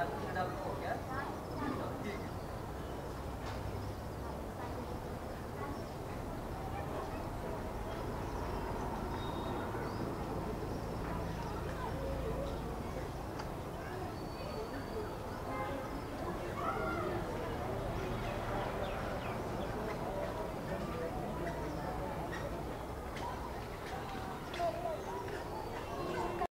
Gracias.